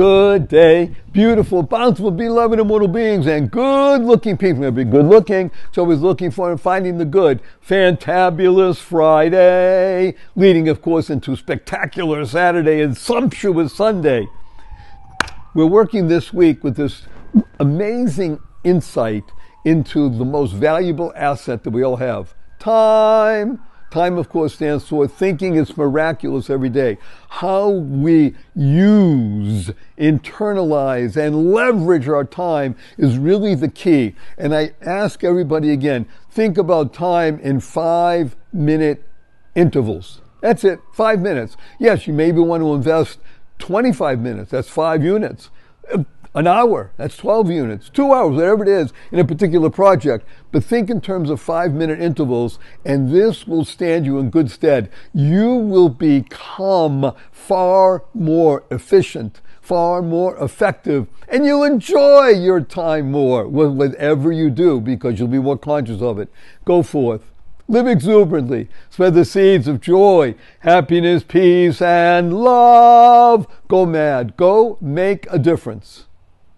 good day. Beautiful, bountiful, beloved, immortal beings, and good looking people. They'll be good looking, so always looking for and finding the good. Fantabulous Friday, leading, of course, into spectacular Saturday and sumptuous Sunday. We're working this week with this amazing insight into the most valuable asset that we all have time. Time, of course, stands for thinking is miraculous every day. How we use, internalize, and leverage our time is really the key. And I ask everybody again, think about time in five minute intervals. That's it, five minutes. Yes, you maybe want to invest 25 minutes, that's five units an hour, that's 12 units, two hours, whatever it is in a particular project. But think in terms of five minute intervals, and this will stand you in good stead. You will become far more efficient, far more effective, and you'll enjoy your time more with whatever you do because you'll be more conscious of it. Go forth. Live exuberantly. Spread the seeds of joy, happiness, peace, and love. Go mad. Go make a difference.